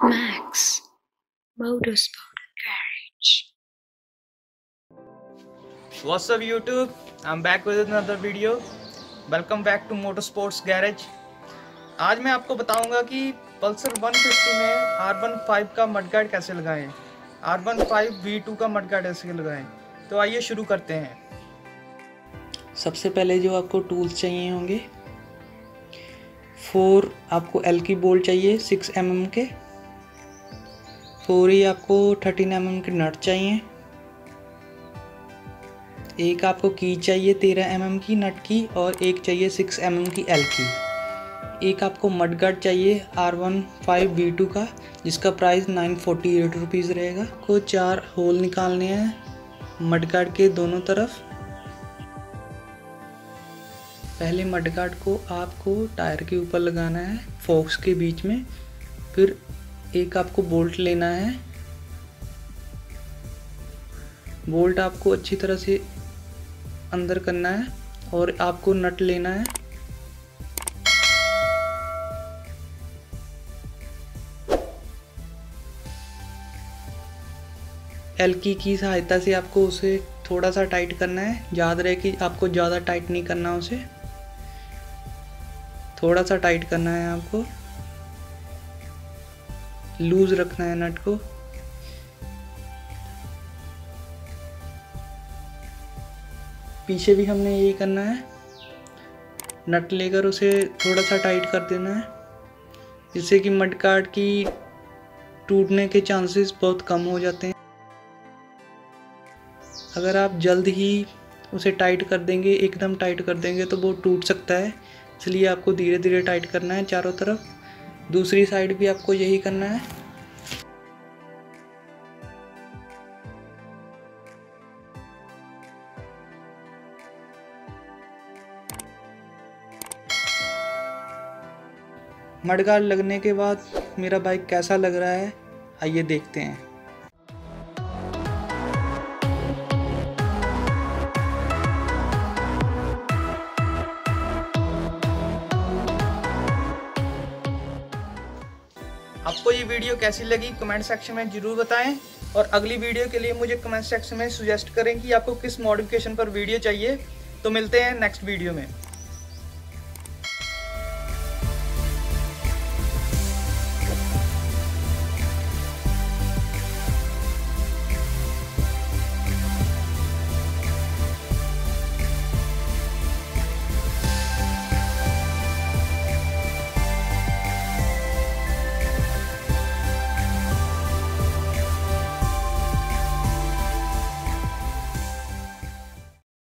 Max Motorsport Garage. What's up YouTube? I'm back with another video. Welcome back to Motorsports Garage. आज मैं आपको बताऊँगा कि Pulsar 150 में R15 का मडगार्ड कैसे लगाएँ R15 V2 का मडगार्ड कैसे लगाएँ तो आइए शुरू करते हैं सबसे पहले जो आपको टूल्स चाहिए होंगे फोर आपको एल की बोल्ट चाहिए सिक्स एम mm के फोर आपको थर्टीन एम mm के नट चाहिए। एक आपको की चाहिए तेरह एम mm की नट की और एक चाहिए सिक्स एम mm की एल की। एक आपको मडगार्ड चाहिए R one five V two का, जिसका price nine forty eight rupees रहेगा। को चार होल निकालने हैं मड मडगार्ड के दोनों तरफ़। पहले मडगार्ड को आपको टायर के ऊपर लगाना है फोक्स के बीच में। फिर एक आपको बोल्ट लेना है। बोल्ट आपको अच्छी तरह से अंदर करना है और आपको नट लेना है। एलकी की सहायता से आपको उसे थोड़ा सा टाइट करना है। याद रहे कि आपको ज़्यादा टाइट नहीं करना उसे। थोड़ा सा टाइट करना है आपको। लूज रखना है नट को। पीछे भी हमने यही करना है। नट लेकर उसे थोड़ा सा टाइट कर देना है। जिससे कि मड कार्ड की टूटने के चांसेस बहुत कम हो जाते हैं। अगर आप जल्द ही उसे टाइट कर देंगे, एकदम टाइट कर देंगे तो वो टूट सकता है। इसलिए आपको धीरे धीरे टाइट करना है चारों तरफ़। दूसरी साइड भी आपको यही करना है। मडगार्ड लगने के बाद मेरा बाइक कैसा लग रहा है, आइए देखते हैं। आपको ये वीडियो कैसी लगी कमेंट सेक्शन में ज़रूर बताएँ। और अगली वीडियो के लिए मुझे कमेंट सेक्शन में सुजेस्ट करें कि आपको किस मॉडिफिकेशन पर वीडियो चाहिए। तो मिलते हैं नेक्स्ट वीडियो में।